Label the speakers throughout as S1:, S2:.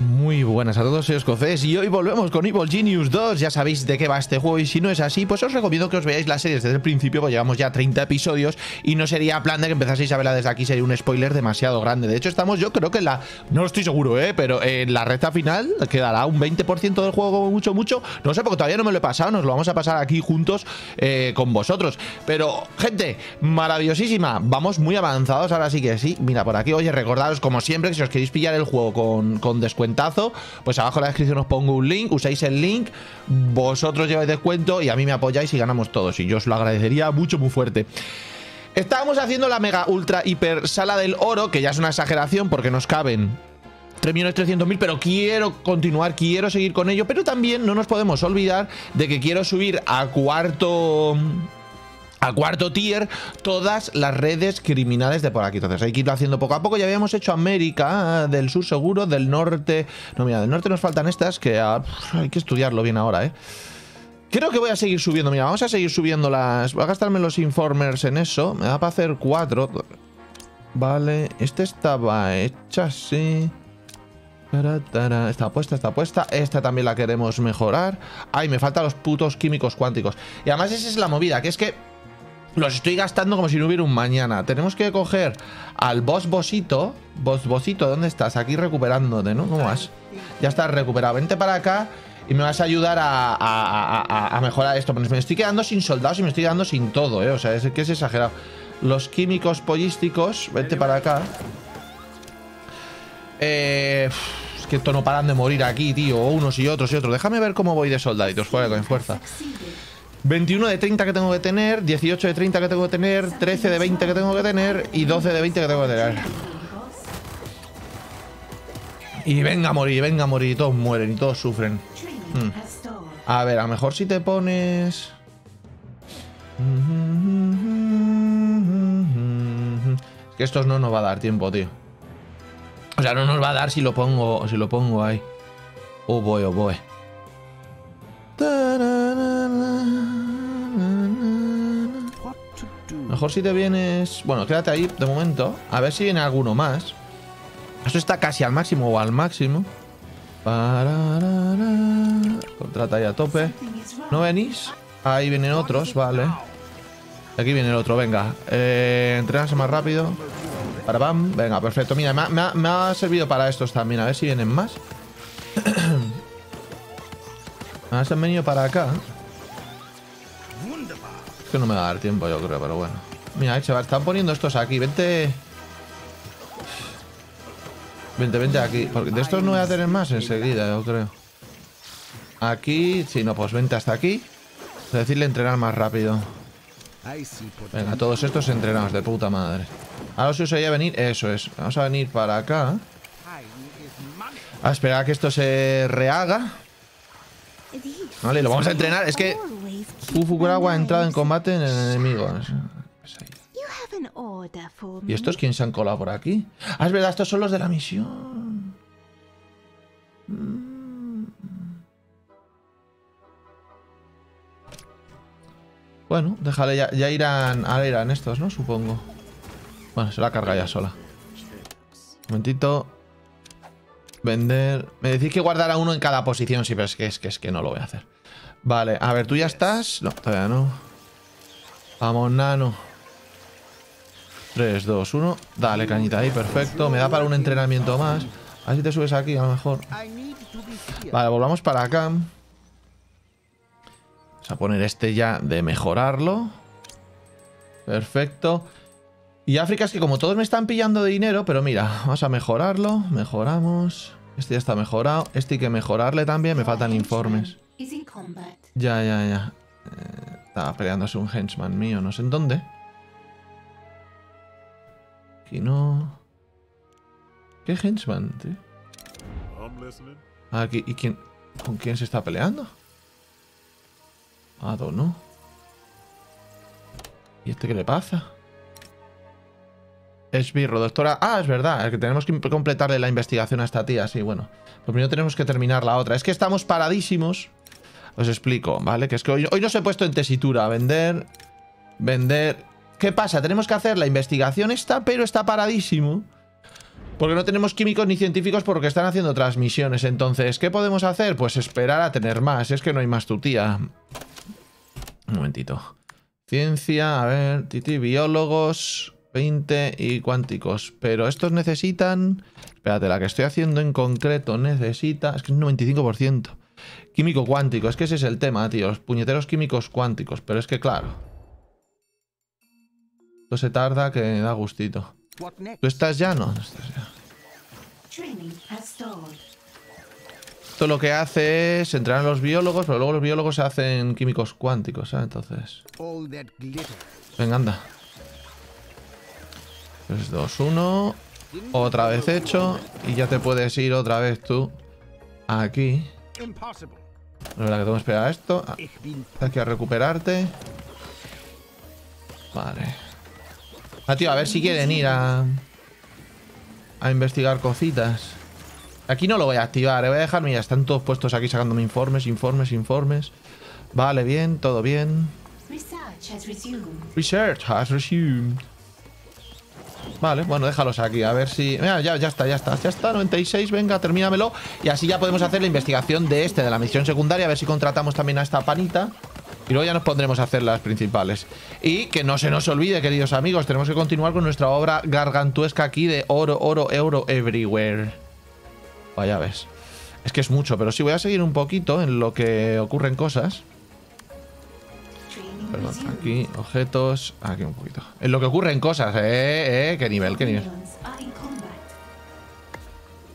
S1: Muy buenas a todos, soy Escocés y hoy volvemos con Evil Genius 2. Ya sabéis de qué va este juego y si no es así, pues os recomiendo que os veáis las series desde el principio, pues llevamos ya 30 episodios y no sería plan de que empezaseis a verla desde aquí, sería un spoiler demasiado grande. De hecho, estamos yo creo que en la... No estoy seguro, ¿eh? Pero en la recta final quedará un 20% del juego, mucho, mucho. No sé, porque todavía no me lo he pasado, nos lo vamos a pasar aquí juntos eh, con vosotros. Pero, gente, maravillosísima. Vamos muy avanzados, ahora sí que sí. Mira, por aquí, oye, recordaros como siempre que si os queréis pillar el juego con, con descuento pues abajo en la descripción os pongo un link, usáis el link, vosotros lleváis descuento y a mí me apoyáis y ganamos todos. Y yo os lo agradecería mucho, muy fuerte. Estábamos haciendo la mega ultra hiper sala del oro, que ya es una exageración porque nos caben 3.300.000, pero quiero continuar, quiero seguir con ello, pero también no nos podemos olvidar de que quiero subir a cuarto a cuarto tier todas las redes criminales de por aquí. Entonces hay que irlo haciendo poco a poco. Ya habíamos hecho América, del sur seguro, del norte... No, mira, del norte nos faltan estas que ah, hay que estudiarlo bien ahora, ¿eh? Creo que voy a seguir subiendo. Mira, vamos a seguir subiendo las... Voy a gastarme los informers en eso. Me da para hacer cuatro. Vale, este estaba hecha así. Está puesta, está puesta. Esta también la queremos mejorar. Ay, me faltan los putos químicos cuánticos. Y además esa es la movida, que es que los estoy gastando como si no hubiera un mañana. Tenemos que coger al boss bossito. Boss bossito, ¿dónde estás? Aquí recuperándote, ¿no? ¿Cómo vas? Ya estás recuperado. Vente para acá y me vas a ayudar a, mejorar esto. me estoy quedando sin soldados y me estoy quedando sin todo, ¿eh? O sea, es que es exagerado. Los químicos pollísticos, vente para acá. Eh, es que esto no paran de morir aquí, tío. Unos y otros y otros. Déjame ver cómo voy de soldaditos. Juega con fuerza. 21 de 30 que tengo que tener, 18 de 30 que tengo que tener, 13 de 20 que tengo que tener y 12 de 20 que tengo que tener. Y venga a morir, venga a morir, y todos mueren y todos sufren. Hmm. A ver, a lo mejor si te pones... Es que estos no nos va a dar tiempo, tío. O sea, no nos va a dar si lo pongo, si lo pongo ahí. Oh boy, oh boy. Mejor si te vienes... Bueno, quédate ahí de momento. A ver si viene alguno más. Esto está casi al máximo o al máximo. Contrata ahí a tope. ¿No venís? Ahí vienen otros, vale. Aquí viene el otro, venga. Eh, entrenarse más rápido. Para bam. Venga, perfecto. Mira, me ha, servido para estos también. A ver si vienen más. Se han venido para acá. Es que no me va a dar tiempo, yo creo, pero bueno. Mira, chaval, están poniendo estos aquí. Vente. Vente, vente aquí. Porque de estos no voy a tener más enseguida, yo creo. Aquí. Sí, no, pues vente hasta aquí. Es decirle entrenar más rápido. Venga, todos estos entrenados de puta madre. Ahora os a venir. Eso es. Vamos a venir para acá. A esperar a que esto se rehaga. Vale, lo vamos a entrenar. Es que Fukurawa ha entrado en combate en el enemigo. ¿Y estos quién se han colado por aquí? Ah, es verdad, estos son los de la misión. Bueno, déjale, ya, ya irán, ahora irán estos, ¿no? Supongo. Bueno, se la carga ya sola. Un momentito. Vender. Me decís que guardara uno en cada posición. Sí, pero es que, es que, es que no lo voy a hacer. Vale, a ver, ¿tú ya estás? No, todavía no. Vamos, nano. 3, 2, 1. Dale, cañita ahí, perfecto. Me da para un entrenamiento más. A ver si te subes aquí, a lo mejor. Vale, volvamos para acá. Vamos a poner este ya de mejorarlo. Perfecto. Y África es que como todos me están pillando de dinero, pero mira, vamos a mejorarlo. Mejoramos. Este ya está mejorado. Este hay que mejorarle también. Me faltan informes. Ya, ya, ya. Eh, estaba peleándose un henchman mío, no sé en dónde. Aquí no. ¿Qué henchman, tío? Aquí, ¿y quién? ¿Con quién se está peleando? Ado, ¿no? ¿Y este qué le pasa? Esbirro, doctora. Ah, es verdad, es que tenemos que completarle la investigación a esta tía, sí, bueno. Lo primero tenemos que terminar la otra. Es que estamos paradísimos. Os explico, ¿vale? Que es que hoy, hoy nos he puesto en tesitura. Vender, vender... ¿Qué pasa? Tenemos que hacer la investigación esta, pero está paradísimo. Porque no tenemos químicos ni científicos porque están haciendo transmisiones. Entonces, ¿qué podemos hacer? Pues esperar a tener más. Es que no hay más tutía. Un momentito. Ciencia, a ver, titi, biólogos, 20 y cuánticos. Pero estos necesitan... Espérate, la que estoy haciendo en concreto necesita... Es que es un 95%. Químico cuántico, es que ese es el tema, tío. Los puñeteros químicos cuánticos. Pero es que claro. Esto se tarda que da gustito. ¿Tú estás ya? No, no estás ya. Esto lo que hace es entrenar a los biólogos, pero luego los biólogos se hacen químicos cuánticos, ¿sabes? Entonces... Venga, anda. 3, 2, 1. Otra vez hecho. Y ya te puedes ir otra vez tú. Aquí. La verdad que tengo que esperar a esto. Hay que recuperarte. Vale. Ah, tío, a ver si quieren ir a... A investigar cositas. Aquí no lo voy a activar, ¿eh? voy a dejarme ya. Están todos puestos aquí sacándome informes, informes, informes. Vale, bien, todo bien. Research has resumed. Vale, bueno, déjalos aquí, a ver si... Mira, ya, ya está, ya está, ya está, 96, venga, termínamelo Y así ya podemos hacer la investigación de este, de la misión secundaria A ver si contratamos también a esta panita Y luego ya nos pondremos a hacer las principales Y que no se nos olvide, queridos amigos Tenemos que continuar con nuestra obra gargantuesca aquí De oro, oro, euro, everywhere Vaya ves Es que es mucho, pero sí voy a seguir un poquito En lo que ocurren cosas Perdón, aquí, objetos, aquí un poquito. En lo que ocurren cosas, eh, eh, qué nivel, qué nivel.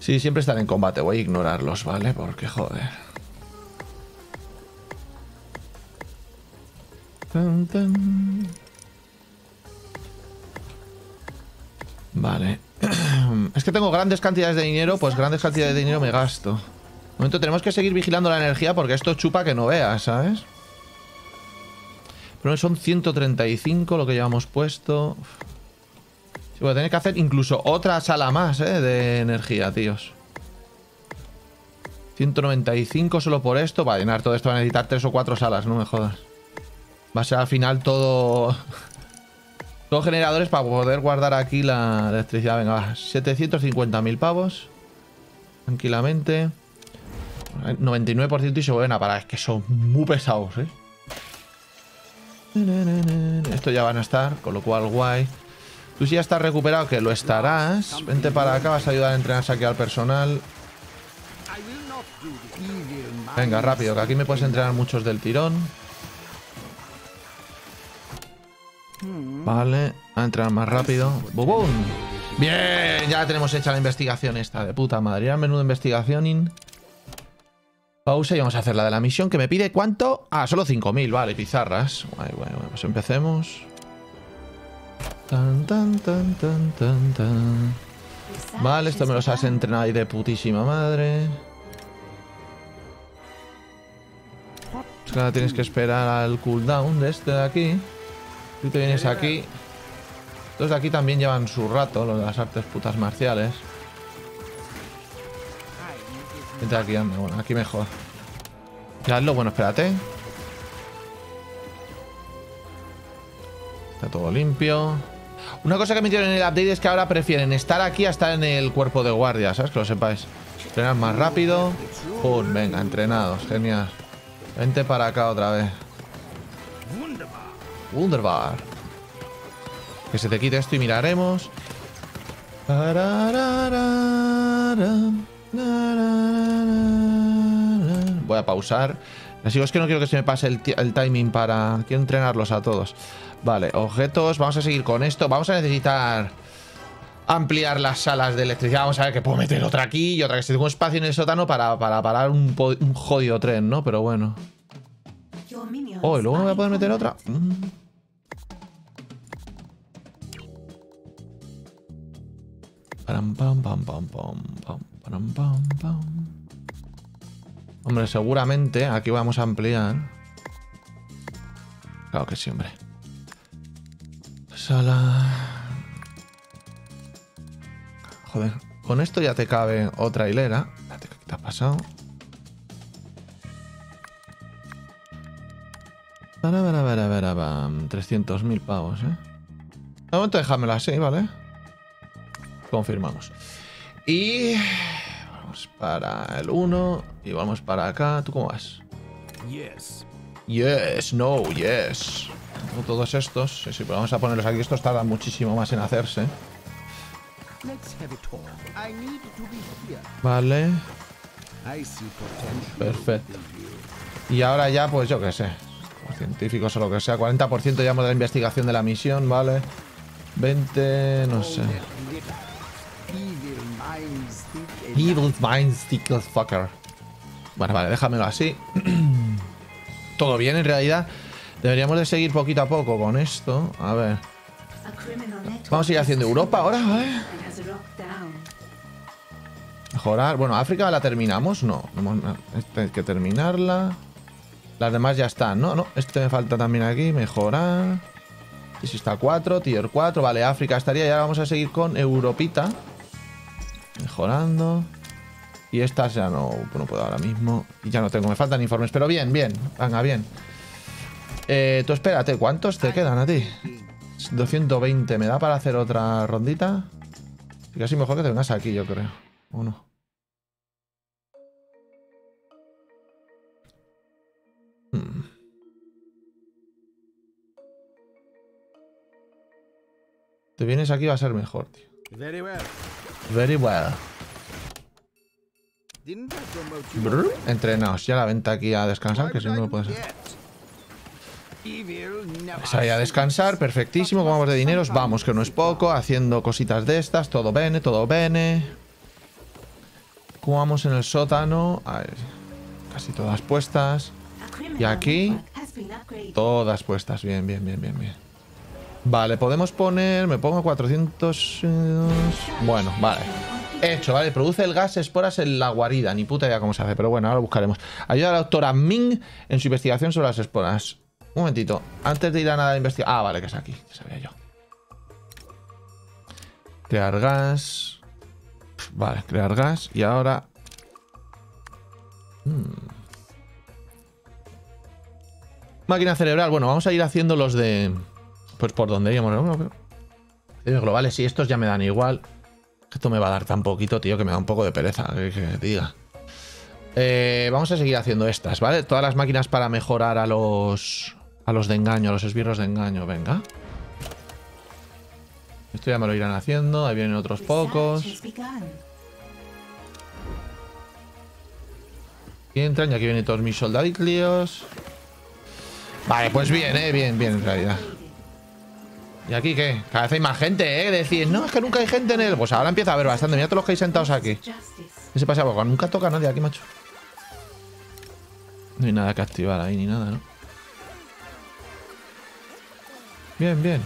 S1: Sí, siempre están en combate, voy a ignorarlos, ¿vale? Porque joder. Vale. es que tengo grandes cantidades de dinero, pues grandes cantidades de dinero me gasto. Un momento, tenemos que seguir vigilando la energía porque esto chupa que no veas, ¿sabes? Pero son 135 lo que llevamos puesto. Sí, voy a tener que hacer incluso otra sala más, ¿eh? De energía, tíos. 195 solo por esto. Para llenar todo esto va a necesitar 3 o 4 salas, no me jodas. Va a ser al final todo... todo generadores para poder guardar aquí la electricidad. Venga, va. 750.000 pavos. Tranquilamente. 99% y se vuelven a parar. Es que son muy pesados, ¿eh? Esto ya van a estar, con lo cual guay. Tú si ya estás recuperado, que lo estarás. Vente para acá, vas a ayudar a entrenar aquí al personal. Venga, rápido, que aquí me puedes entrenar muchos del tirón. Vale, a entrenar más rápido. ¡Bum! Bien, ya tenemos hecha la investigación esta de puta madre. Ya menudo investigación. Pausa y vamos a hacer la de la misión que me pide ¿cuánto? Ah, solo 5.000, vale, pizarras. Guay, pues empecemos. Tan, tan, tan, tan, tan, tan. Vale, esto me los has entrenado ahí de putísima madre. ahora tienes que esperar al cooldown de este de aquí. Tú te vienes aquí. Estos de aquí también llevan su rato, lo de las artes putas marciales. Vente aquí, anda. Bueno, aquí mejor. Ya bueno, espérate. Está todo limpio. Una cosa que metieron en el update es que ahora prefieren estar aquí a estar en el cuerpo de guardia, ¿sabes? Que lo sepáis. Entrenar más rápido. Pum, venga, entrenados. Genial. Vente para acá otra vez. Wunderbar. Que se te quite esto y miraremos. Voy a pausar. Así es que no quiero que se me pase el, timing para... Quiero entrenarlos a todos. Vale, objetos. Vamos a seguir con esto. Vamos a necesitar ampliar las salas de electricidad. Vamos a ver que puedo meter otra aquí y otra que se tengo espacio en el sótano para, para parar un, jodido tren, ¿no? Pero bueno. Oh, y luego me voy a poder meter otra. Mm. Pam, pam, pam, pam, pam, pam. Hombre, seguramente aquí vamos a ampliar. Claro que sí, hombre. Sala. Joder, con esto ya te cabe otra hilera. ¿qué te ha pasado? 300.000 pavos, ¿eh? De momento déjamelo así, ¿vale? Confirmamos. y... Vamos para el 1 y vamos para acá. ¿Tú cómo vas?
S2: Yes.
S1: Yes, no, yes. Todos estos. Sí, sí, pero vamos a ponerlos aquí. Estos tardan muchísimo más en hacerse. Vale. Perfecto. Y ahora ya, pues yo qué sé. Científicos o lo que sea. 40% ya de la investigación de la misión, vale. 20, no sé.
S2: Evil minds
S1: fucker. Bueno, vale, déjamelo así. Todo bien, en realidad. Deberíamos de seguir poquito a poco con esto. A ver. Vamos a ir haciendo Europa ahora, ¿vale? Mejorar. Bueno, África la terminamos. No, hay que terminarla. Las demás ya están, ¿no? No, este me falta también aquí. Mejorar. Y si está 4, tier 4. Vale, África estaría. Y ahora vamos a seguir con Europita. Mejorando. Y estas ya no, no puedo ahora mismo. Y ya no tengo, me faltan informes. Pero bien, bien. Venga, bien. Eh, tú espérate, ¿cuántos te quedan a ti? 220. ¿Me da para hacer otra rondita? Y casi mejor que te vengas aquí, yo creo. ¿O Te vienes aquí va a ser mejor, tío.
S2: Very well.
S1: Very well. Brr, Entrenaos. Ya la venta aquí a descansar, que si no, no puede ser.
S2: Evil never
S1: Pues ahí a descansar, perfectísimo. Como vamos de dineros, vamos, que no es poco. Haciendo cositas de estas, todo bene, todo bene. ¿Cómo vamos en el sótano? A ver, casi todas puestas.
S3: Y aquí,
S1: Todas puestas, bien, bien, bien, bien, bien. Vale, podemos poner... Me pongo 400... eh, Bueno, vale. Hecho, vale. Produce el gas esporas en la guarida. Ni puta idea cómo se hace, pero bueno, ahora lo buscaremos. Ayuda a la doctora Ming en su investigación sobre las esporas. Un momentito. Antes de ir a nada de investigación... Ah, vale, que es aquí. Sabía yo. Crear gas. Vale, crear gas. Y ahora... Hmm. Máquina cerebral. Bueno, vamos a ir haciendo los de... Pues por donde íbamos. ¿no? Globales, sí, estos ya me dan igual. Esto me va a dar tan poquito, tío, que me da un poco de pereza. Que, diga. Eh, vamos a seguir haciendo estas, ¿vale? Todas las máquinas para mejorar a los... A los de engaño, a los esbirros de engaño. Venga. Esto ya me lo irán haciendo. Ahí vienen otros pocos. Y entran y aquí vienen todos mis soldadiclios. Vale, pues bien, eh, bien, bien en realidad. ¿Y aquí qué? Cada vez hay más gente, ¿eh? Decís, no, es que nunca hay gente en él. Pues ahora empieza a haber bastante. Mira todos los que hay sentados aquí. ¿Qué se pasa? Porque nunca toca a nadie aquí, macho. No hay nada que activar ahí ni nada, ¿no? Bien, bien.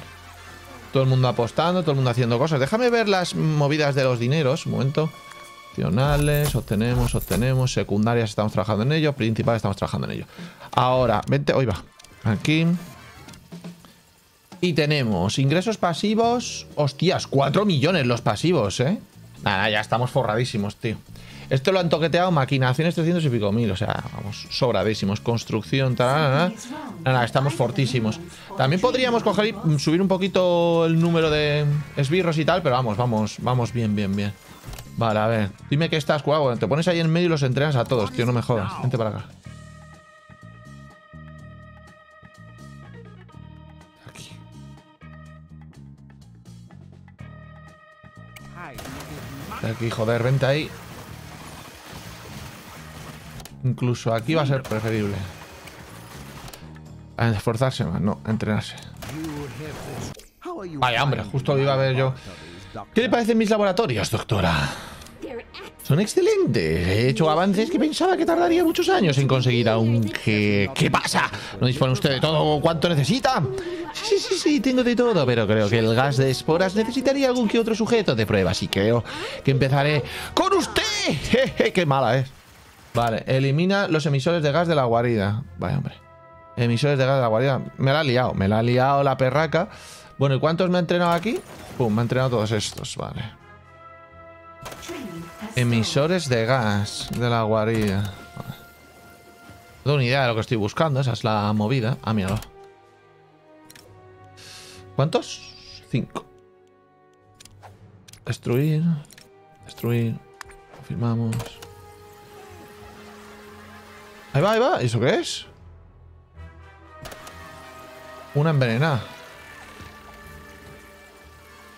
S1: Todo el mundo apostando, todo el mundo haciendo cosas. Déjame ver las movidas de los dineros. Un momento. Opcionales, obtenemos, obtenemos. Secundarias estamos trabajando en ello. Principales estamos trabajando en ello. Ahora, vente, hoy va. Aquí. Y tenemos ingresos pasivos. Hostias, 4 millones los pasivos, ¿eh? Nada, ya estamos forradísimos, tío. Esto lo han toqueteado, maquinaciones 300 y pico mil. O sea, vamos, sobradísimos. Construcción, tal. Nada, estamos fortísimos. También podríamos coger y mm, subir un poquito el número de esbirros y tal, pero vamos, vamos, vamos bien, bien, bien. Vale, a ver. Dime que estás, guau. Te pones ahí en medio y los entrenas a todos, tío. No me jodas. Vente para acá. Aquí, joder, vente ahí. Incluso aquí va a ser preferible. A esforzarse más, no, a entrenarse. Vaya, hombre, justo iba a ver yo. ¿Qué le parecen mis laboratorios, doctora? Son excelentes. He hecho avances que pensaba que tardaría muchos años en conseguir aún. ¿Qué, ¿Qué pasa? ¿No dispone usted de todo cuanto necesita? Sí, sí, sí, tengo de todo, pero creo que el gas de esporas necesitaría algún que otro sujeto de prueba, así creo que empezaré con usted. Jeje, ¡Qué mala es! Vale, elimina los emisores de gas de la guarida. Vaya, hombre. Emisores de gas de la guarida. Me la ha liado, me la ha liado la perraca. Bueno, ¿y cuántos me ha entrenado aquí? Pum, me ha entrenado todos estos, vale. Emisores de gas de la guarida. No tengo ni idea de lo que estoy buscando, esa es la movida. Ah, míralo. ¿Cuántos? Cinco. Destruir. Destruir. Confirmamos. Ahí va, ahí va. ¿Eso qué es? Una envenenada.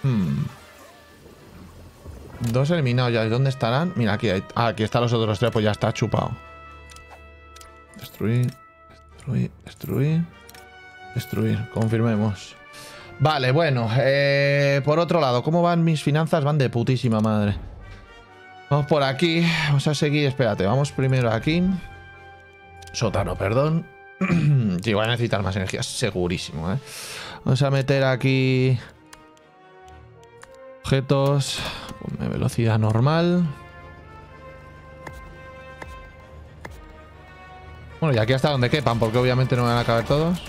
S1: Hmm. Dos eliminados ya. ¿Y dónde estarán? Mira, aquí hay... Ah, aquí están los otros tres. Pues ya está chupado. Destruir. Destruir. Destruir. Destruir. Confirmemos. Vale, bueno. eh, por otro lado, ¿cómo van mis finanzas? Van de putísima madre. Vamos por aquí. Vamos a seguir. Espérate, vamos primero aquí. Sótano, perdón. sí, voy a necesitar más energía, segurísimo, ¿eh? Vamos a meter aquí... Objetos. Ponme velocidad normal. Bueno, y aquí hasta donde quepan, porque obviamente no van a caber todos.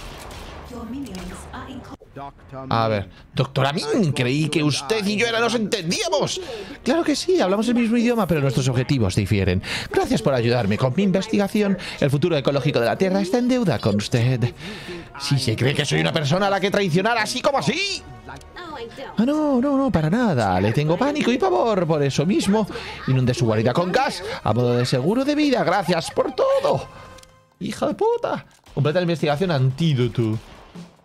S1: A ver. Doctora Min, creí que usted y yo era nos entendíamos. Claro que sí, hablamos el mismo idioma, pero nuestros objetivos difieren. Gracias por ayudarme con mi investigación. El futuro ecológico de la Tierra está en deuda con usted. Si se cree que soy una persona a la que traicionar así como así. Ah, no, no, no, para nada. Le tengo pánico y pavor por eso mismo. Inunde su guarida con gas a modo de seguro de vida. Gracias por todo. Hija de puta. Completa la investigación antídoto.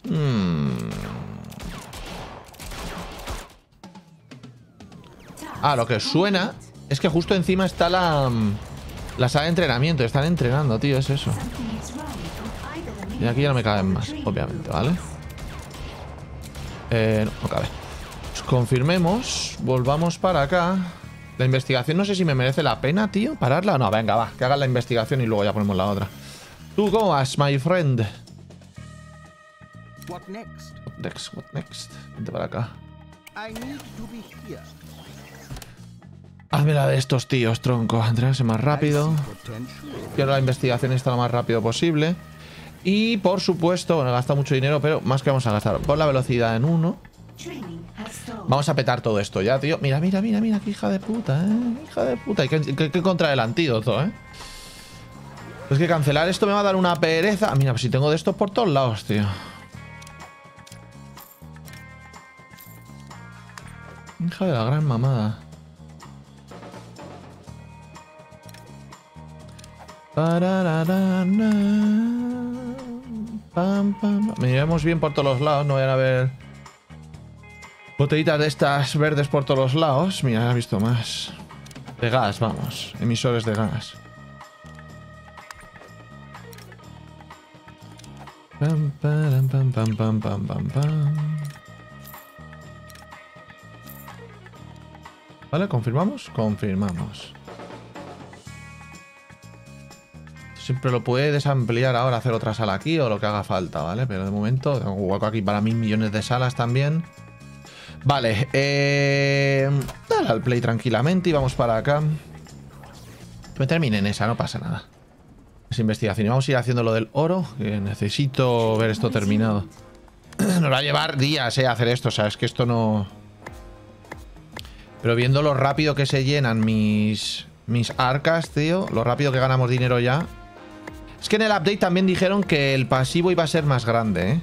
S1: Hmm. Ah, lo que suena es que justo encima está la, la sala de entrenamiento. Están entrenando, tío, es eso. Y aquí ya no me caben más, obviamente, ¿vale? Eh, no, no cabe. Pues confirmemos, volvamos para acá. La investigación no sé si me merece la pena, tío, pararla. No, venga, va, que hagan la investigación y luego ya ponemos la otra. ¿Tú cómo vas, my friend?
S2: What next?
S1: What next? What next? Vente para acá.
S2: I need to be here.
S1: Hazme la de estos tíos, tronco. Entrenarse más rápido. Quiero la investigación esta lo más rápido posible. Y por supuesto, bueno, gasta mucho dinero, pero más que vamos a gastar. Pon la velocidad en uno. Vamos a petar todo esto ya, tío. Mira, mira, mira, mira, qué hija de puta, eh. Hija de puta. Hay que, que, que encontrar el antídoto, eh. Es que cancelar esto me va a dar una pereza. Mira, pues si tengo de estos por todos lados, tío. Hija de la gran mamada. Pam, pam. Miremos bien por todos los lados, no vayan a ver botellitas de estas verdes por todos los lados. Mira, he visto más. De gas, vamos. Emisores de gas. Pam, param, pam, pam, pam, pam, pam, pam. ¿Vale? ¿Confirmamos? Confirmamos. Siempre lo puedes ampliar ahora, hacer otra sala aquí o lo que haga falta, ¿vale? Pero de momento tengo hueco aquí para mil millones de salas también. Vale, eh, dale al play tranquilamente y vamos para acá. Me termine en esa, no pasa nada. Es investigación. Y vamos a ir haciendo lo del oro, que necesito ver esto terminado. Nos va a llevar días, eh, hacer esto, o sea, es que esto no... Pero viendo lo rápido que se llenan mis, mis arcas, tío, lo rápido que ganamos dinero ya. Es que en el update también dijeron que el pasivo iba a ser más grande, ¿eh?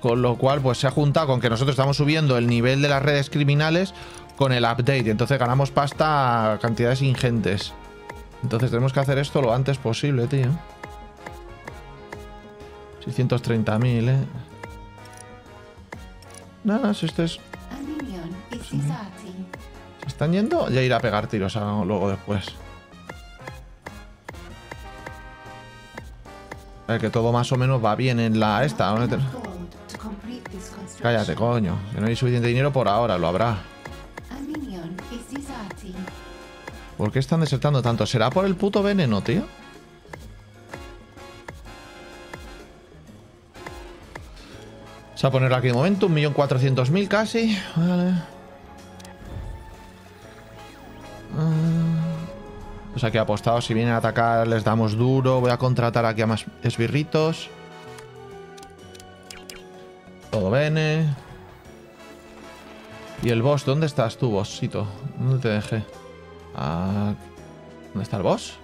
S1: Con lo cual, pues se ha juntado con que nosotros estamos subiendo el nivel de las redes criminales con el update. Entonces ganamos pasta a cantidades ingentes. Entonces tenemos que hacer esto lo antes posible, tío. 630.000, ¿eh? Nada, si esto es... ¿Se están yendo? Ya irá a pegar tiros luego después. A ver, que todo más o menos va bien en la esta. ¿dónde te-
S3: Gold to complete this construction.
S1: Cállate, coño. Que no hay suficiente dinero por ahora, lo habrá. ¿Por qué están desertando tanto? ¿Será por el puto veneno, tío? Vamos a ponerlo aquí de momento, 1.400.000 casi. Vale. Pues aquí apostados, si vienen a atacar les damos duro. Voy a contratar aquí a más esbirritos. Todo bene. ¿Y el boss? ¿Dónde estás tú, bossito? ¿Dónde te dejé? Ah, ¿Dónde está el boss?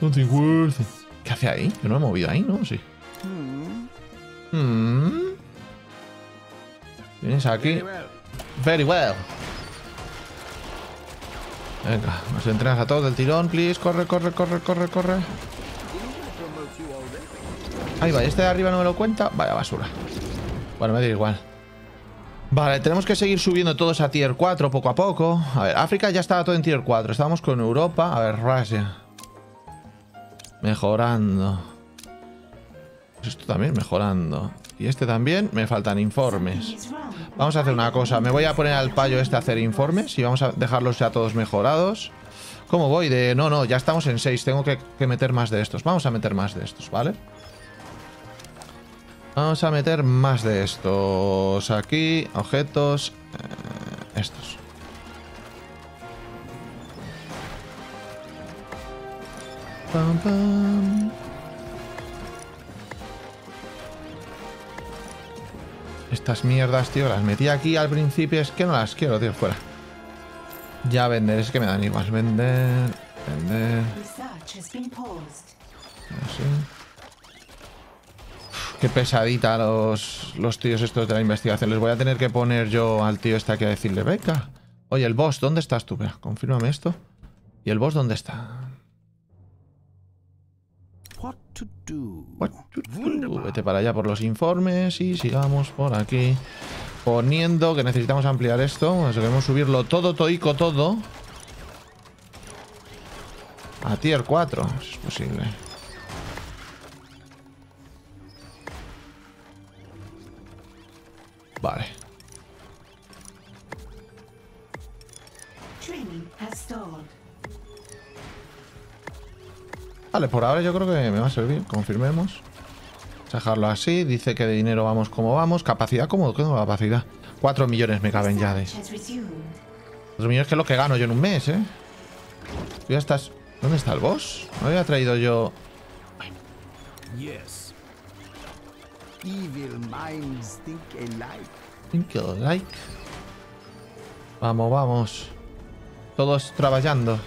S2: Something
S1: worth. ¿Qué hace ahí? Yo no me he movido ahí, ¿no? Sí.
S2: Hmm.
S1: Vienes aquí.
S2: Very well.
S1: Venga, nos entrenas a todos del tirón, please. Corre, corre, corre, corre, corre. Ahí va, este de arriba no me lo cuenta. Vaya basura. Bueno, me da igual. Vale, tenemos que seguir subiendo todos a tier 4 poco a poco. A ver, África ya estaba todo en tier 4. Estábamos con Europa. A ver, Rusia. Mejorando. Pues esto también mejorando. Y este también. Me faltan informes. Vamos a hacer una cosa. Me voy a poner al payo este a hacer informes y vamos a dejarlos ya todos mejorados. ¿Cómo voy? De... No, no, ya estamos en 6. Tengo que, que meter más de estos. Vamos a meter más de estos, ¿vale? Vamos a meter más de estos. Aquí, objetos. eh, estos. Pam, pam. Estas mierdas, tío, las metí aquí al principio. Es que no las quiero, tío, fuera. Ya vender, es que me dan igual. Vender, vender, así. Uf, Qué pesadita los, los tíos estos de la investigación. Les voy a tener que poner yo al tío este aquí a decirle, venga. Oye, el boss, ¿dónde estás tú? Vea, confírmame esto. ¿Y el boss dónde está?
S2: What to do?
S1: What to do? Vete para allá por los informes y sigamos por aquí. Poniendo que necesitamos ampliar esto. Pues debemos subirlo todo, toico, todo. A tier 4, si es posible. Vale.
S3: Training has stalled.
S1: Vale, por ahora yo creo que me va a servir. Confirmemos. Vamos a Dejarlo así. Dice que de dinero vamos como vamos. Capacidad, ¿cómo tengo capacidad? 4 millones me caben ya de.
S3: Research has resumed.
S1: 4 millones que es lo que gano yo en un mes, ¿eh? Tú ya estás... ¿Dónde está el boss? No había traído yo...
S2: Yes. Evil minds think alike.
S1: Think you like. Vamos, vamos. Todos trabajando.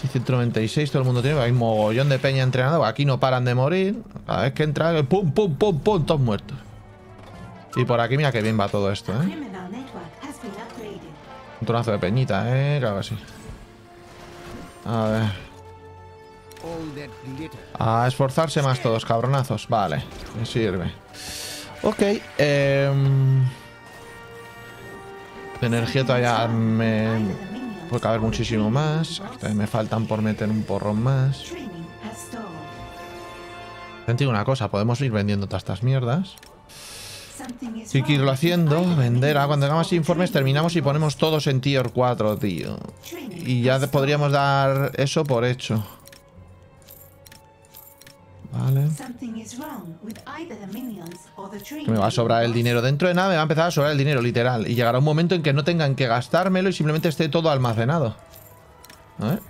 S1: 696, todo el mundo tiene. Hay un mogollón de peña entrenado. Aquí no paran de morir. Cada vez que entra, pum, pum, pum, pum, todos muertos. Y por aquí, mira que bien va todo esto, ¿eh? Un tronazo de peñita, ¿eh? Claro que sí. A ver. A esforzarse más todos, cabronazos. Vale, me sirve. Ok. de energía todavía me... Puede caber muchísimo más. me faltan por meter un porrón más. Digo una cosa, podemos ir vendiendo todas estas mierdas. Sí que irlo haciendo, vender. Ah, cuando hagamos informes terminamos y ponemos todos en tier 4, tío. Y ya podríamos dar eso por hecho. Que me va a sobrar el dinero. Dentro de nada me va a empezar a sobrar el dinero, literal. Y llegará un momento en que no tengan que gastármelo y simplemente esté todo almacenado. A ver.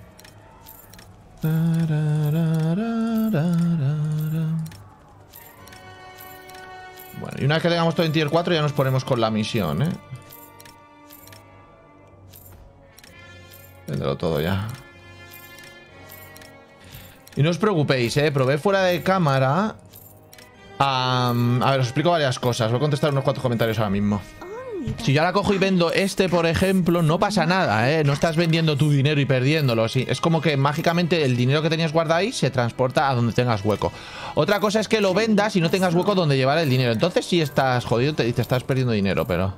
S1: Bueno, y una vez que tengamos todo en tier 4 ya nos ponemos con la misión, ¿eh? Véndelo todo ya. Y no os preocupéis, ¿eh? Probé fuera de cámara a ver, os explico varias cosas. Voy a contestar unos cuantos comentarios ahora mismo. Si yo ahora cojo y vendo este, por ejemplo, no pasa nada, ¿eh? No estás vendiendo tu dinero y perdiéndolo. Es como que mágicamente el dinero que tenías guardado ahí se transporta a donde tengas hueco. Otra cosa es que lo vendas y no tengas hueco donde llevar el dinero. Entonces sí estás jodido te- te estás perdiendo dinero, pero...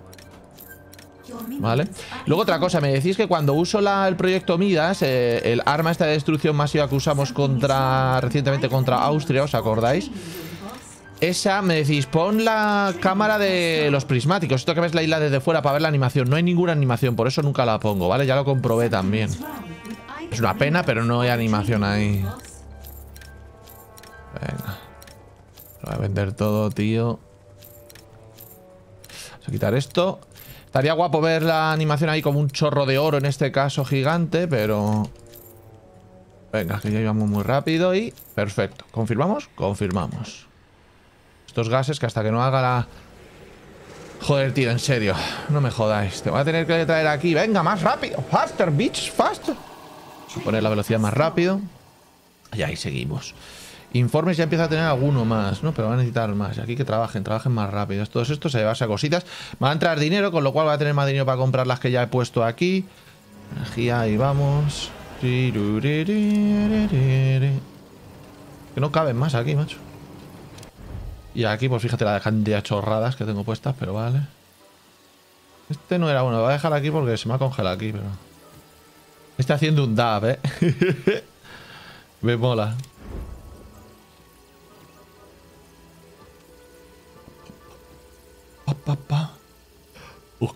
S1: ¿Vale? Luego otra cosa, me decís que cuando uso el proyecto Midas, eh, el arma esta de destrucción masiva que usamos contra recientemente contra Austria, ¿os acordáis? Esa, me decís, pon la cámara de los prismáticos. Esto que ves la isla desde fuera para ver la animación. No hay ninguna animación, por eso nunca la pongo, ¿vale? Ya lo comprobé también. Es una pena, pero no hay animación ahí. Venga. Lo voy a vender todo, tío. Vamos a quitar esto. Estaría guapo ver la animación ahí como un chorro de oro, en este caso gigante, pero... Venga, que ya íbamos muy rápido y... Perfecto. ¿Confirmamos? Confirmamos. Estos gases que hasta que no haga la... Joder, tío, en serio. No me jodáis. Te voy a tener que traer aquí. Venga, más rápido. Faster, bitch, faster. Poner la velocidad más rápido. Y ahí seguimos. Informes ya empieza a tener alguno más, ¿no? Pero va a necesitar más. Aquí que trabajen, trabajen más rápido. Todos estos se llevarse a cositas. Va a entrar dinero, con lo cual va a tener más dinero para comprar las que ya he puesto aquí. Energía, ahí vamos. Que no caben más aquí, macho. Y aquí, pues fíjate la cantidad de chorradas que tengo puestas, pero vale. Este no era uno, lo voy a dejar aquí porque se me ha congelado aquí, pero... Está haciendo un dab, ¿eh? me mola.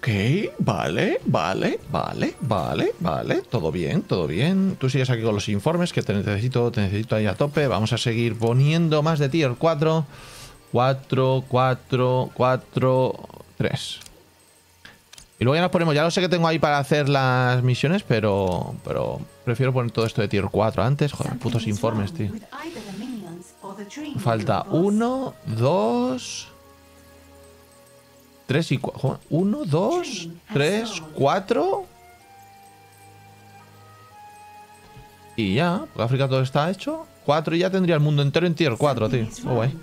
S1: Ok, vale, vale, vale, vale, vale. Todo bien, todo bien. Tú sigues aquí con los informes que te necesito, te necesito ahí a tope. Vamos a seguir poniendo más de tier 4. 4, 4, 4, 3. Y luego ya nos ponemos, ya lo sé que tengo ahí para hacer las misiones, pero pero prefiero poner todo esto de tier 4 antes. Joder, putos informes, tío. Falta 1, 2, 3 y 4. 1, 2, 3, 4. Y ya, porque África todo está hecho. 4 y ya tendría el mundo entero en tier 4, tío. Oh, guay.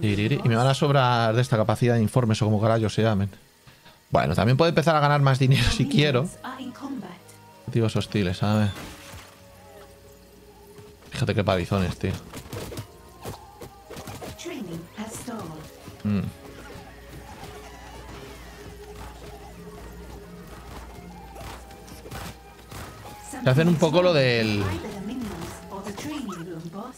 S1: Y me van a sobrar de esta capacidad de informes o como carajo se llamen. Bueno, también puedo empezar a ganar más dinero si quiero. Objetivos hostiles, a ver. Fíjate qué palizones, tío. Mm. Se hacen un poco lo del...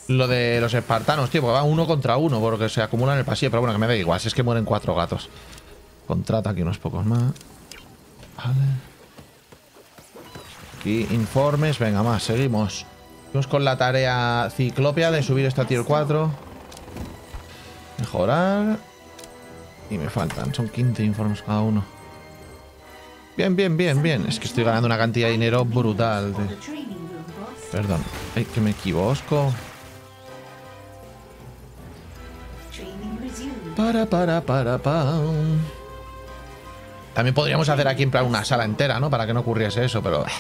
S1: Lo de los espartanos, tío, porque va uno contra uno, porque se acumulan en el pasillo. Pero bueno, que me da igual, si es que mueren cuatro gatos. Contrata aquí unos pocos más. Vale. Aquí informes, venga más, seguimos. Seguimos con la tarea ciclopia de subir esta tier 4. Mejorar. Y me faltan, son 15 informes cada uno. Bien, bien, bien, bien. Es que estoy ganando una cantidad de dinero brutal. Perdón, ay, que me equivoco. Para, para, para, para. También podríamos hacer aquí en plan una sala entera, ¿no? Para que no ocurriese eso, pero... eh,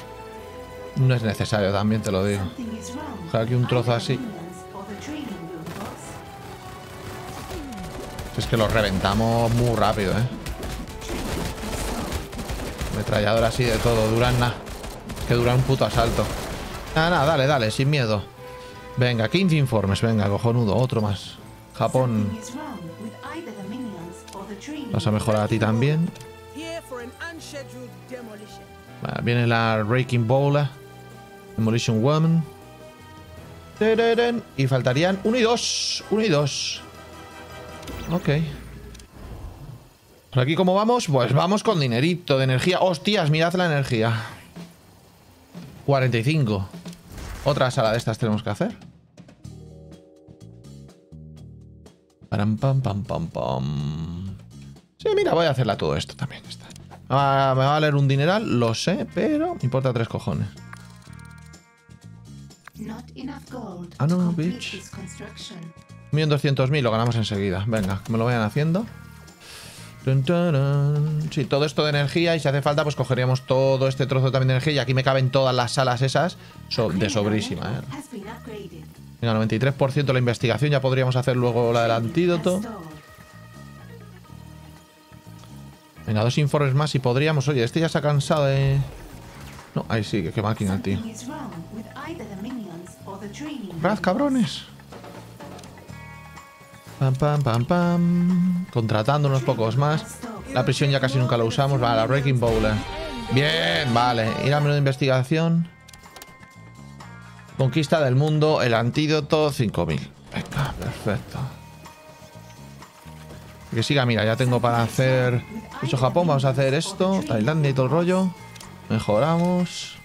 S1: No es necesario, también te lo digo. Aquí un trozo así. Es que los reventamos muy rápido, ¿eh? Metrallador así de todo. Duran nada. Que duran un puto asalto. Nada, nada, dale, dale, sin miedo. Venga, 15 informes. Venga, cojonudo. Otro más. Japón. Vas a mejorar a ti también. Viene la Raking Bowler. Demolition Woman. Y faltarían 1 y 2. 1 y 2. Ok. Aquí, ¿cómo vamos? Pues vamos con dinerito de energía. ¡Hostias! Mirad la energía. 45. Otra sala de estas tenemos que hacer. Param, pam, pam, pam, pam. Sí, mira, voy a hacerla todo esto también. Está. Ah, me va a valer un dineral, lo sé, pero me importa tres cojones. Ah, no, bitch. 1.200.000 lo ganamos enseguida. Venga, que me lo vayan haciendo. Sí, todo esto de energía y si hace falta pues cogeríamos todo este trozo también de energía y aquí me caben todas las salas esas so- de sobrísima. ¿eh? Venga, 93% la investigación, ya podríamos hacer luego la del antídoto. Venga, dos informes más y podríamos... Oye, este ya se ha cansado de... No, ahí sí, que qué máquina tío. ¡Raz, cabrones! Pam, pam, pam, pam. Contratando unos pocos más. La prisión ya casi nunca la usamos. Vale, la Breaking Bowler. Bien, vale. Ir al menú de investigación. Conquista del mundo. El antídoto 5000. Venga, perfecto. Que siga, mira, ya tengo para hacer. Hecho Japón, vamos a hacer esto. Tailandia y todo el rollo. Mejoramos.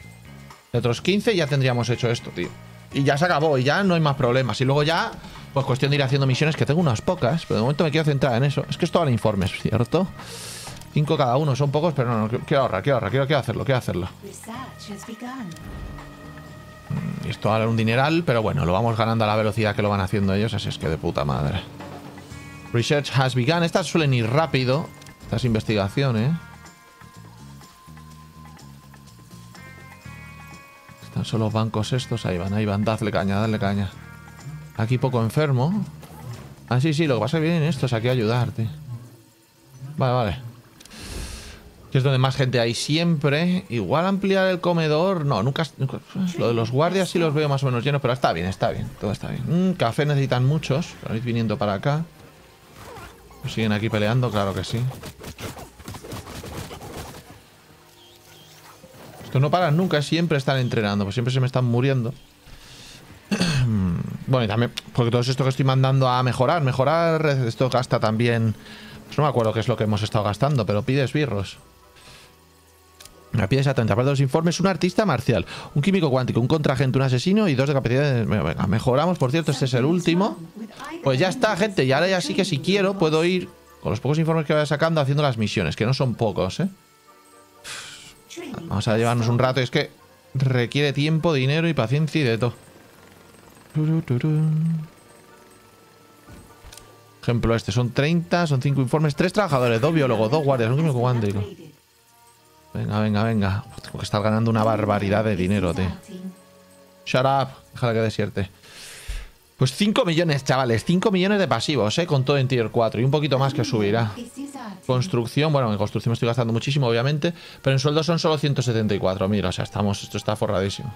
S1: De otros 15 ya tendríamos hecho esto, tío. Y ya se acabó, y ya no hay más problemas. Y luego ya, pues cuestión de ir haciendo misiones, que tengo unas pocas, pero de momento me quiero centrar en eso. Es que esto vale informes, ¿cierto? Cinco cada uno, son pocos, pero no, no, quiero ahorrar, quiero ahorrar, quiero, quiero hacerlo, quiero hacerlo. Y esto vale un dineral, pero bueno, lo vamos ganando a la velocidad que lo van haciendo ellos, así es que de puta madre. Research has begun. Estas suelen ir rápido, estas investigaciones. Son los bancos estos. Ahí van, ahí van. Dadle caña, dadle caña. Aquí poco enfermo. Ah, sí, sí. Lo que pasa es que vienen estos aquí a ayudarte. Vale, vale. Que es donde más gente hay siempre. Igual ampliar el comedor. No, nunca, Lo de los guardias sí los veo más o menos llenos, pero está bien, está bien. Todo está bien. Mm, café necesitan muchos. A ir viniendo para acá. Siguen aquí peleando, claro que sí. Estos no paran nunca, siempre están entrenando, pues siempre se me están muriendo. Bueno, y también, porque todo esto que estoy mandando a mejorar, mejorar, esto gasta también. Pues no me acuerdo qué es lo que hemos estado gastando, pero pide esbirros. Me pide exactamente, aparte de los informes, un artista marcial, un químico cuántico, un contragente, un asesino y dos de capacidad de... Venga, venga, mejoramos, por cierto, este es el último. Pues ya está, gente, y ahora ya sí que si quiero puedo ir, con los pocos informes que vaya sacando, haciendo las misiones, que no son pocos, ¿eh? Vamos a llevarnos un rato, y es que requiere tiempo, dinero y paciencia y de todo. Ejemplo este, son 30, son 5 informes, 3 trabajadores, 2 biólogos, 2 guardias, un químico cuántico. Venga, venga, venga. Tengo que estar ganando una barbaridad de dinero, tío. Shut up. Déjala que desierte. Pues 5 millones, chavales. 5 millones de pasivos, ¿eh? Con todo en Tier 4. Y un poquito más que subirá. Construcción, bueno, en construcción me estoy gastando muchísimo, obviamente. Pero en sueldo son solo 174. Mira, o sea, estamos, esto está forradísimo.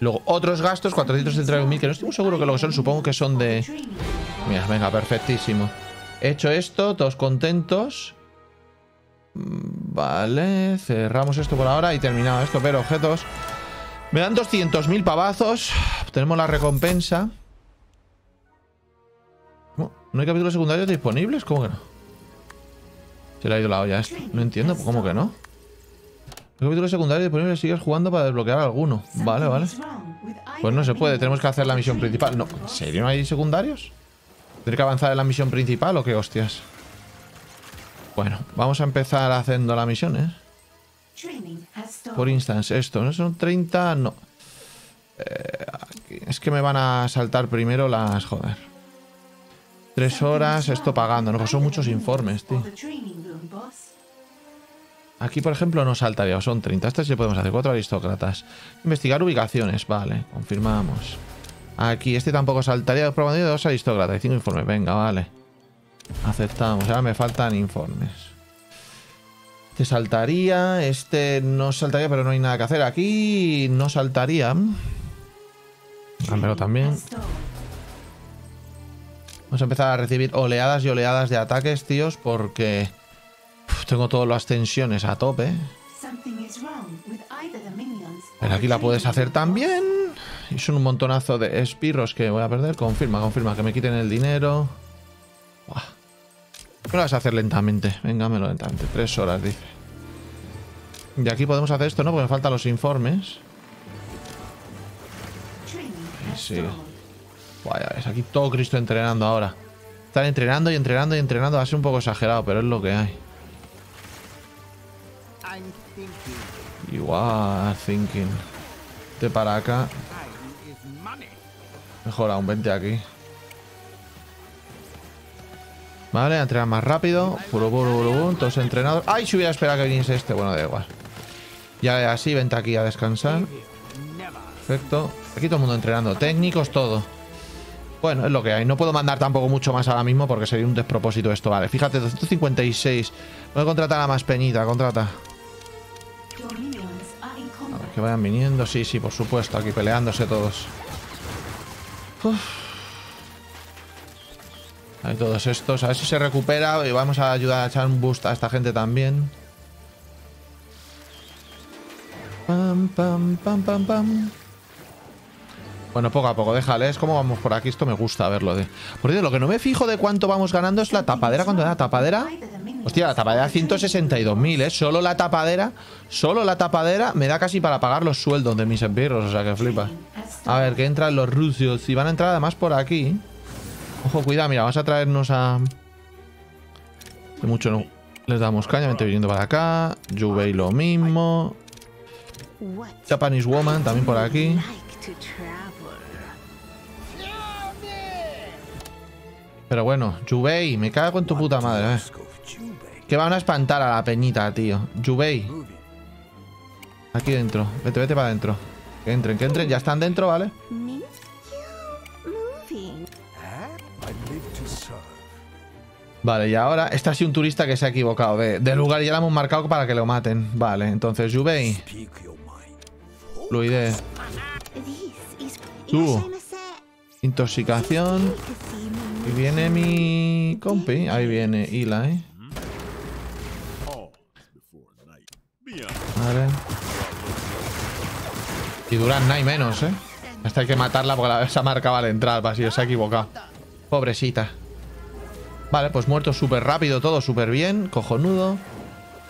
S1: Luego, otros gastos, 431.000, que no estoy muy seguro que lo que son. Supongo que son de... Mira, venga, perfectísimo. Hecho esto, todos contentos. Mm, Vale, cerramos esto por ahora y terminado esto. Pero objetos. Me dan 200.000 pavazos. Tenemos la recompensa. ¿No hay capítulos secundarios disponibles? ¿Cómo que no? Se le ha ido la olla a esto. No entiendo, ¿cómo que no? ¿Hay capítulos secundarios disponibles? Sigues jugando para desbloquear alguno. Vale, vale. Pues no se puede, tenemos que hacer la misión principal. No, ¿en serio no hay secundarios? ¿Tendré que avanzar en la misión principal o qué hostias? Bueno, vamos a empezar haciendo la misión, ¿eh? Por instance, esto, ¿no son 30? No. Eh. Es que me van a saltar primero las... Joder. Tres horas, esto pagando, ¿no? Pues son muchos informes, tío. Aquí, por ejemplo, no saltaría, son 30. Estas sí podemos hacer, cuatro aristócratas. Investigar ubicaciones, vale, confirmamos. Aquí, este tampoco saltaría, probando de dos aristócratas y cinco informes. Venga, vale. Aceptamos, ahora me faltan informes. Este saltaría, este no saltaría, pero no hay nada que hacer. Aquí no saltaría. Ah, pero también. Vamos a empezar a recibir oleadas y oleadas de ataques, tíos, porque tengo todas las tensiones a tope. Pero aquí la puedes hacer también. Y son un montonazo de espirros que voy a perder. Confirma, confirma, que me quiten el dinero. Buah. ¿Qué lo vas a hacer lentamente? Véngamelo lentamente. Tres horas, dice. Y aquí podemos hacer esto, ¿no? Porque me faltan los informes. Sí. Vaya, es aquí todo Cristo entrenando ahora. Están entrenando y entrenando y entrenando. Va a ser un poco exagerado, pero es lo que hay.
S2: I'm thinking
S1: You are thinking. Vete para acá. Mejor aún, vente aquí. Vale, a entrenar más rápido. Puro, puro, puro, todos entrenados. ¡Ay! Si hubiera esperado que viniese este. Bueno, da igual. Ya así, vente aquí a descansar. Perfecto. Aquí todo el mundo entrenando. Técnicos, todo. Bueno, es lo que hay. No puedo mandar tampoco mucho más ahora mismo porque sería un despropósito esto. Vale, fíjate, 256. Voy a contratar a más peñita, contrata. Vayan viniendo. Sí, sí, por supuesto. Aquí peleándose todos. Uf. Hay todos estos. A ver si se recupera. Y vamos a ayudar a echar un boost a esta gente también. Pam, pam, pam, pam, pam. Bueno, poco a poco, déjales. ¿Cómo vamos por aquí? Esto me gusta verlo de. Por Dios, lo que no me fijo de cuánto vamos ganando es la tapadera. ¿Cuánto da la tapadera? Hostia, la tapadera 162.000, ¿eh? Solo la tapadera, solo la tapadera me da casi para pagar los sueldos de mis esbirros, o sea que flipa. A ver, que entran los rusios y van a entrar además por aquí. Ojo, cuidado, mira, vamos a traernos a... De mucho no. Les damos caña, vente viniendo para acá. Yubei lo mismo. Japanese Woman también por aquí. Pero bueno, Yubei, me cago en tu puta madre, eh. Que van a espantar a la peñita, tío. Yubei. Aquí dentro. Vete, vete para adentro. Que entren, que entren. Ya están dentro, ¿vale? Vale, y ahora, este ha sido un turista que se ha equivocado de, de lugar y ya lo hemos marcado para que lo maten. Vale, entonces,
S2: mind.
S1: fluidez, Tú. Intoxicación. Y viene mi compi. Ahí viene Eli. Vale. Y duran nada y menos, ¿eh? Hasta hay que matarla porque la esa marcaba al entrar, vacío, se ha equivocado. Pobrecita. Vale, pues muerto súper rápido, todo súper bien, cojonudo.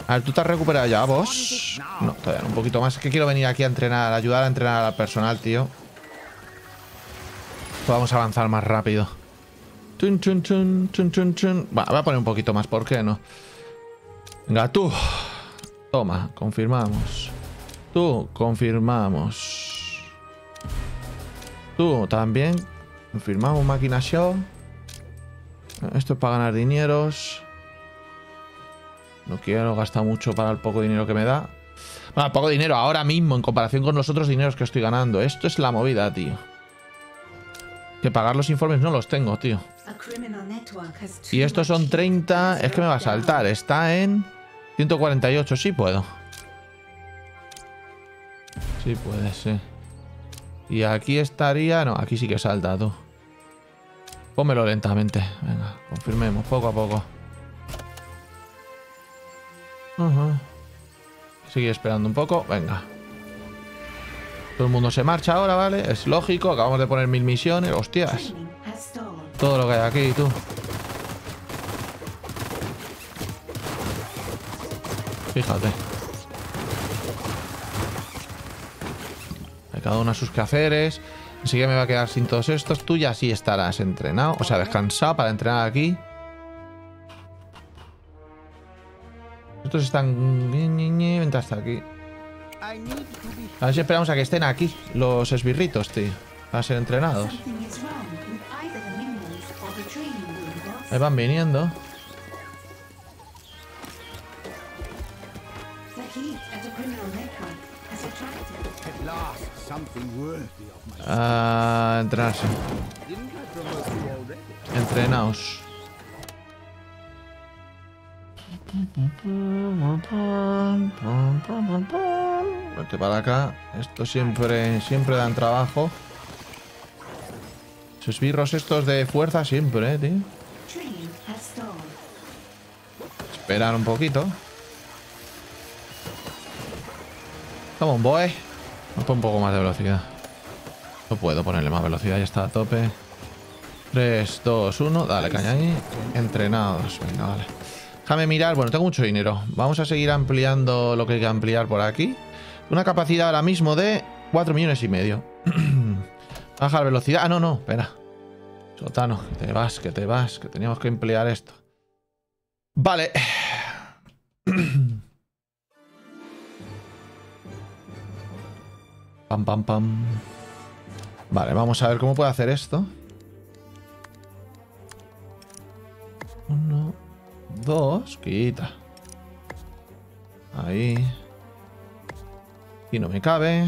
S1: A ver, ¿tú te has recuperado ya, vos? No, todavía no, un poquito más. Es que quiero venir aquí a entrenar, ayudar a entrenar al personal, tío. A avanzar más rápido. Chun, chun, chun, chun, chun, chun. Va, voy a poner un poquito más, ¿por qué no? Venga, tú. Toma, confirmamos. Tú, confirmamos. Tú también. Confirmamos máquina show. Esto es para ganar dineros. No quiero gastar mucho para el poco dinero que me da. Bueno, poco dinero ahora mismo en comparación con los otros dineros que estoy ganando. Esto es la movida, tío. Que pagar los informes no los tengo, tío. Y estos son
S3: much
S1: 30. Es que me va a saltar. Está en 148. Sí puedo. Sí puede, sí. Y aquí estaría... No, aquí sí que salta, tú. Pómelo lentamente. Venga, confirmemos, poco a poco. Ajá. Sigue esperando un poco. Venga. Todo el mundo se marcha ahora, ¿vale? Es lógico. Acabamos de poner mil misiones. Hostias. Todo lo que hay aquí, tú. Fíjate. Hay cada uno a sus quehaceres. Así que me va a quedar sin todos estos. Tú ya sí estarás entrenado. O sea, descansado para entrenar aquí. Estos están... Vente hasta aquí. A ver si esperamos a que estén aquí los esbirritos, tío. Para ser entrenados. Ahí van viniendo.
S3: The heat at
S1: Vete para acá. Esto siempre, siempre dan trabajo. Sus birros estos de fuerza siempre, eh, tío. Esperar un poquito. Come on, boy. Vamos un poco más de velocidad. No puedo ponerle más velocidad, ya está a tope. 3, 2, 1. Dale, caña ahí. Entrenados. Venga, vale. Déjame mirar. Bueno, tengo mucho dinero. Vamos a seguir ampliando lo que hay que ampliar por aquí. Una capacidad ahora mismo de 4 millones y medio. Bajar velocidad. Ah, no, no. Espera. Sotano, que te vas, que te vas. Que teníamos que emplear esto. Vale. Pam, pam, pam. Vale, vamos a ver cómo puedo hacer esto. Uno, dos, quita. Ahí. Y no me cabe.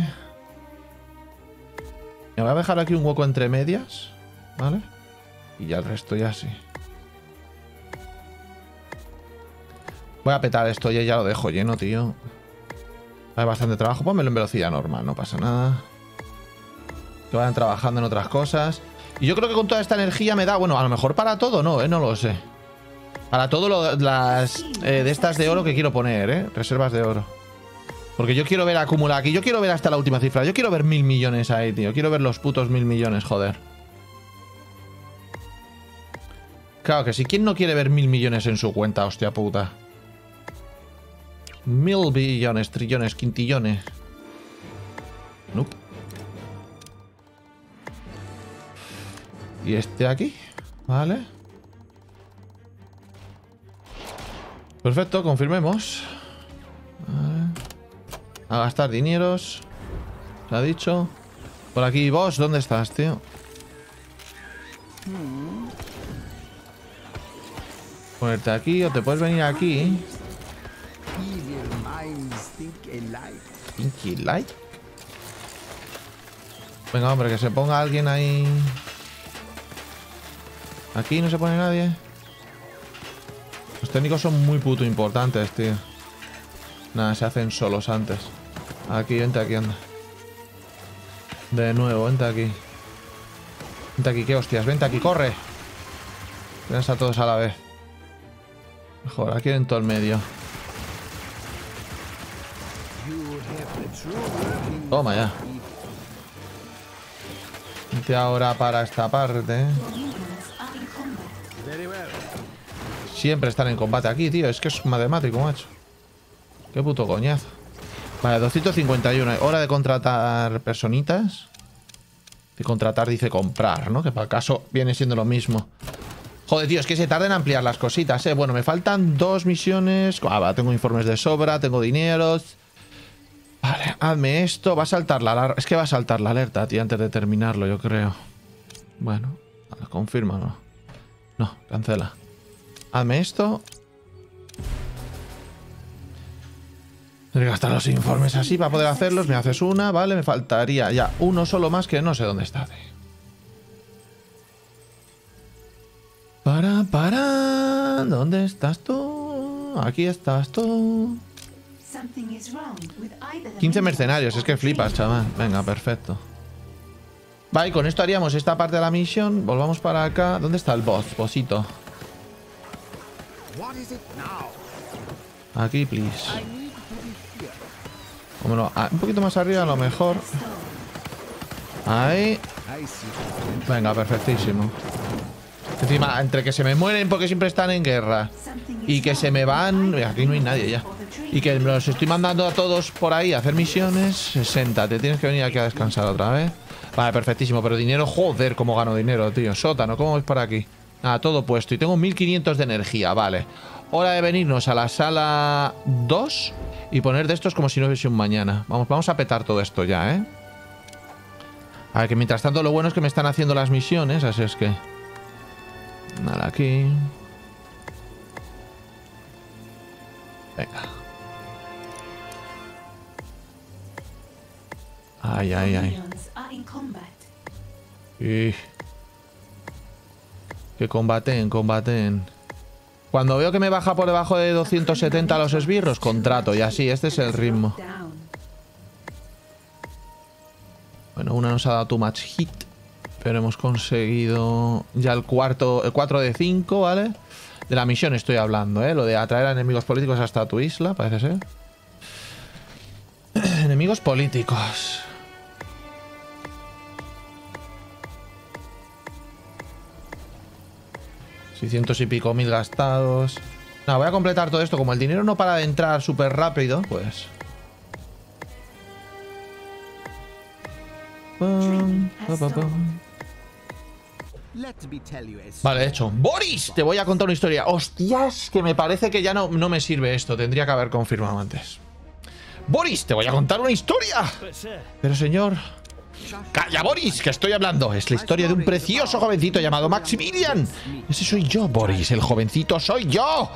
S1: Me voy a dejar aquí un hueco entre medias. ¿Vale? Y ya el resto ya sí. Voy a petar esto y ya lo dejo lleno, tío. Hay bastante trabajo. Pónmelo en velocidad normal, no pasa nada. Que vayan trabajando en otras cosas. Y yo creo que con toda esta energía me da... Bueno, a lo mejor para todo no, ¿eh? No lo sé. Para todo las eh, de estas de oro que quiero poner, ¿eh? Reservas de oro. Porque yo quiero ver acumular aquí. Yo quiero ver hasta la última cifra. Yo quiero ver mil millones ahí, tío. Quiero ver los putos mil millones, joder. Claro que sí. ¿Quién no quiere ver mil millones en su cuenta, hostia puta? Mil billones, trillones, quintillones. Nope. Y este aquí. Vale. Perfecto, confirmemos. A gastar dineros. Se ha dicho. Por aquí, vos, ¿dónde estás, tío? Ponerte aquí o te puedes venir aquí. Pinky Light. Venga, hombre, que se ponga alguien ahí. Aquí no se pone nadie. Los técnicos son muy puto importantes, tío. Nada, se hacen solos antes. Aquí, vente aquí, anda. De nuevo, vente aquí. Vente aquí, qué hostias, vente aquí, corre. Tienes a todos a la vez. Mejor, aquí en todo el medio. Toma ya. Vente ahora para esta parte.
S3: Minions are in combat.
S2: Very well.
S1: Siempre están en combate aquí, tío. Es que es matemático, macho. Qué puto coñazo. Vale, 251. Hora de contratar personitas. De contratar dice comprar, ¿no? Que para el caso viene siendo lo mismo. Joder, tío, es que se tarda en ampliar las cositas, ¿eh? Bueno, me faltan dos misiones. Ah, va, tengo informes de sobra, tengo dineros. Vale, hazme esto. Va a saltar la. Es que va a saltar la alerta, tío, antes de terminarlo, yo creo. Bueno, confírmalo. No, cancela. Hazme esto. Tendré que gastar los informes así para poder hacerlos. Me haces una, vale. Me faltaría ya uno solo más que no sé dónde está. Para, para. ¿Dónde estás tú? Aquí estás tú.
S3: Something is wrong with either the
S1: 15
S3: minions
S1: mercenarios, es que flipas, chaval. Venga, perfecto. Vale, con esto haríamos esta parte de la misión. Volvamos para acá. ¿Dónde está el boss? Bossito. Aquí, please. Vámonos. ah, un poquito más arriba a lo mejor. Ahí. Venga, perfectísimo. Encima, entre que se me mueren porque siempre están en guerra y
S3: is
S1: que se me van... Aquí no hay nadie ya. Y que los estoy mandando a todos por ahí a hacer misiones. 60. Te tienes que venir aquí a descansar otra vez. Vale, perfectísimo. Pero dinero, joder, cómo gano dinero, tío. Sótano, ¿cómo vais por aquí? Ah, todo puesto. Y tengo 1500 de energía, vale. Hora de venirnos a la sala 2 y poner de estos como si no hubiese un mañana. Vamos, vamos a petar todo esto ya, ¿eh? A ver, que mientras tanto lo bueno es que me están haciendo las misiones, así es que... Nada aquí. Venga. Ay, ay, ay. Y... Que combaten, combaten. Cuando veo que me baja por debajo de 270 los esbirros, contrato. Y así, este es el ritmo. Bueno, una nos ha dado too much hit. Pero hemos conseguido ya el cuarto, el 4 de 5, ¿vale? De la misión estoy hablando, ¿eh? Lo de atraer a enemigos políticos hasta tu isla, parece ser. enemigos políticos. Seiscientos y pico mil gastados. No, voy a completar todo esto. Como el dinero no para de entrar súper rápido, pues... Vale, hecho. Boris, te voy a contar una historia. Hostias, que me parece que ya no, no me sirve esto. Tendría que haber confirmado antes. Boris, te voy a contar una historia. Pero señor... Calla, Boris, que estoy hablando. Es la historia de un precioso jovencito llamado Maximilian. Ese soy yo, Boris. El jovencito soy yo.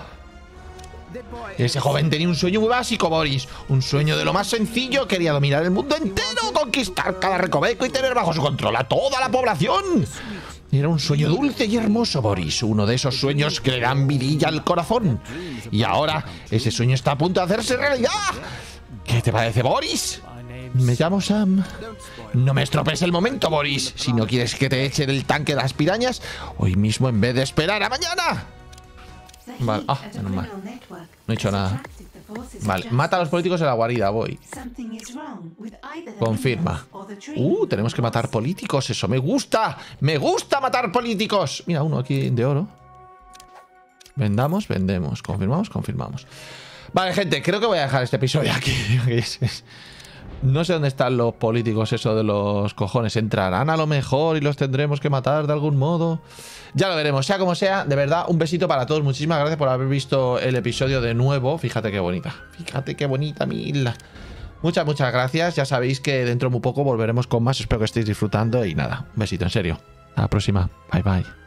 S1: Ese joven tenía un sueño muy básico, Boris. Un sueño de lo más sencillo. Quería dominar el mundo entero, conquistar cada recoveco y tener bajo su control a toda la población. Era un sueño dulce y hermoso, Boris. Uno de esos sueños que le dan vidilla al corazón. Y ahora ese sueño está a punto de hacerse realidad. ¿Qué te parece, Boris? Me llamo Sam. No me estropees el momento, Boris. Si no quieres que te eche del tanque de las pirañas, hoy mismo en vez de esperar a mañana. Vale, ah, menos mal. No he hecho nada. Vale, mata a los políticos en la guarida, voy. Confirma. Uh, tenemos que matar políticos, eso me gusta. Me gusta matar políticos. Mira, uno aquí de oro. Vendamos, vendemos. Confirmamos, confirmamos. Vale, gente, creo que voy a dejar este episodio aquí. No sé dónde están los políticos, eso de los cojones. Entrarán a lo mejor y los tendremos que matar de algún modo. Ya lo veremos, sea como sea. De verdad, un besito para todos. Muchísimas gracias por haber visto el episodio de nuevo. Fíjate qué bonita. Fíjate qué bonita mi isla. Muchas, muchas gracias. Ya sabéis que dentro de muy poco volveremos con más. Espero que estéis disfrutando. Y nada, un besito, en serio. Hasta la próxima. Bye, bye.